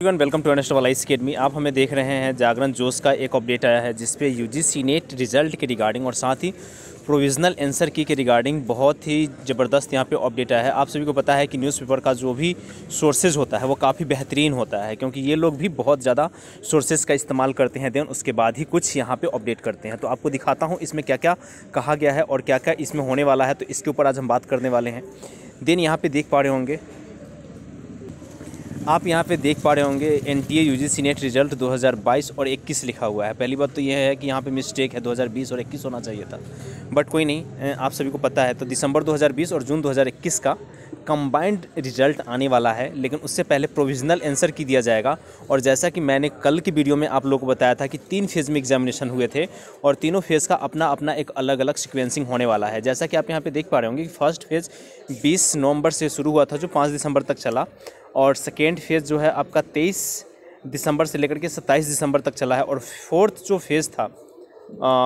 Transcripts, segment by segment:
Everyone welcome to अनेस्ट वालाइस academy आप हमें देख रहे हैं जागरण जोश का एक अपडेट आया है जिस पे यूजीसी नेट रिज़ल्ट के रिगार्डिंग और साथ ही प्रोविज़नल आंसर की के रिगार्डिंग बहुत ही ज़बरदस्त यहाँ पे अपडेट आया है। आप सभी को पता है कि न्यूज़पेपर का जो भी सोर्सेज होता है, वो काफ़ी बेहतरीन होता है, क्योंकि ये लोग भी बहुत ज़्यादा सोर्सेज का इस्तेमाल करते हैं। देन उसके बाद ही कुछ यहाँ पे अपडेट करते हैं। तो आपको दिखाता हूँ इसमें क्या क्या कहा गया है और क्या क्या इसमें होने वाला है। तो इसके ऊपर आज हम बात करने वाले हैं। देन यहाँ पर देख पा रहे होंगे आप यहाँ पे देख पा रहे होंगे N T A U G C net result 2022 और 21 लिखा हुआ है। पहली बात तो यह है कि यहाँ पे मिस्टेक है 2020 और 21 होना चाहिए था। बट कोई नहीं आप सभी को पता है तो दिसंबर 2020 और जून 2021 का कंबाइंड रिज़ल्ट आने वाला है, लेकिन उससे पहले प्रोविज़नल आंसर की दिया जाएगा। और जैसा कि मैंने कल की वीडियो में आप लोगों को बताया था कि तीन फ़ेज़ में एग्जामिनेशन हुए थे, और तीनों फ़ेज़ का अपना अपना एक अलग अलग सिक्वेंसिंग होने वाला है। जैसा कि आप यहाँ पर देख पा रहे होंगे कि फ़र्स्ट फ़ेज़ बीस नवंबर से शुरू हुआ था, जो पाँच दिसंबर तक चला, और सेकेंड फ़ेज़ जो है आपका तेईस दिसंबर से लेकर के सत्ताईस दिसंबर तक चला है, और फोर्थ जो फ़ेज़ था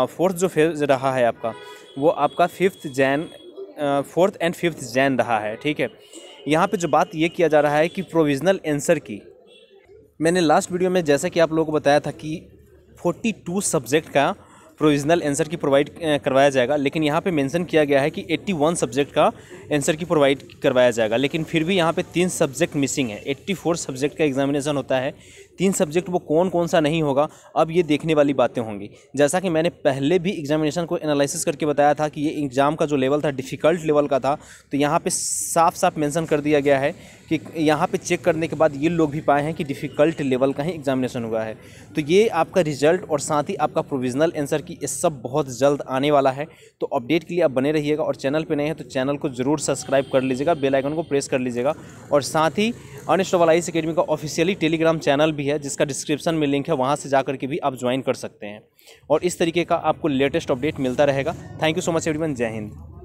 फोर्थ जो फ़ेज़ रहा है आपका, वो आपका फिफ्थ जैन फोर्थ एंड फिफ्थ जैन रहा है, ठीक है? यहाँ पे जो बात ये किया जा रहा है कि प्रोविज़नल आंसर की। मैंने लास्ट वीडियो में जैसा कि आप लोगों को बताया था कि 42 सब्जेक्ट का प्रोविज़नल आंसर की प्रोवाइड करवाया जाएगा। लेकिन यहाँ पे मेंशन किया गया है कि 81 सब्जेक्ट का आंसर की प्रोवाइड करवाया जाएगा। लेकिन फिर भी यहाँ पे तीन सब्जेक्ट मिसिंग है। 84 सब्जेक्ट का एग्जामिनेशन होता है। तीन सब्जेक्ट वो कौन कौन सा नहीं होगा, अब ये देखने वाली बातें होंगी। जैसा कि मैंने पहले भी एग्जामिनेशन को एनालिसिस करके बताया था कि ये एग्ज़ाम का जो लेवल था डिफ़िकल्ट लेवल का था तो यहाँ पर साफ़ साफ़ मैंसन कर दिया गया है कि यहाँ पर चेक करने के बाद ये लोग भी पाए हैं कि डिफ़िकल्ट लेवल का ही एग्जामिनेशन हुआ है। तो ये आपका रिज़ल्ट और साथ ही आपका प्रोविज़नल आंसर की ये सब बहुत जल्द आने वाला है। तो अपडेट के लिए आप बने रहिएगा और चैनल पे नए हैं तो चैनल को ज़रूर सब्सक्राइब कर लीजिएगा, बेल आइकन को प्रेस कर लीजिएगा। और साथ ही अनिस्ट आइस अकेडमी का ऑफिशियली टेलीग्राम चैनल भी है, जिसका डिस्क्रिप्शन में लिंक है, वहाँ से जाकर के भी आप ज्वाइन कर सकते हैं। और इस तरीके का आपको लेटेस्ट अपडेट मिलता रहेगा। Thank you so much everyone, जय हिंद।